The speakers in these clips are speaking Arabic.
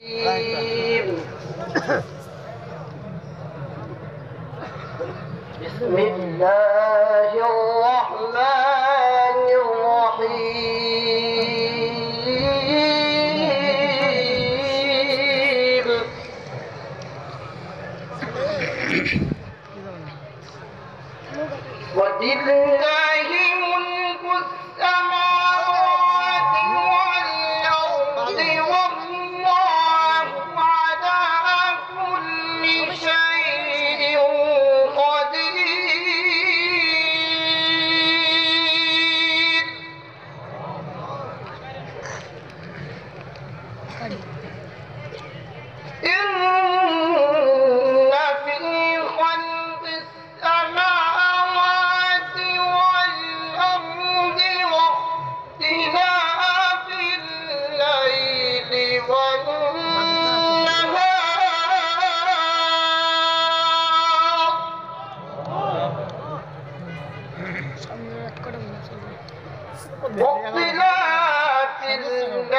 بسم الله الرحمن الرحيم. ولله إن في خلق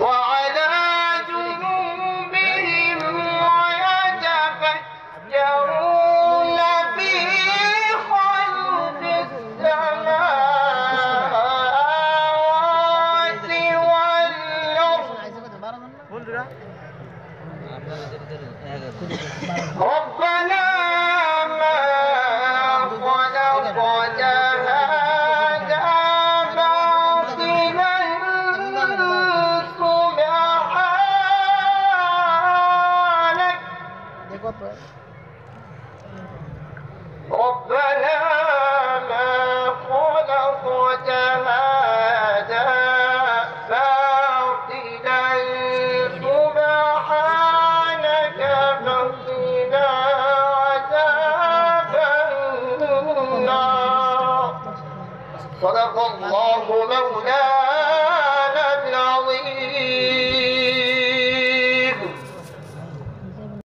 وعلى جنوبهم ويتفكرون في خلق السماوات والأرض ربنا ربنا ما خلقت هذا سبحانك عذاب النار. صدق الله مولانا